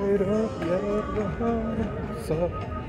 Straight up, yeah, yeah,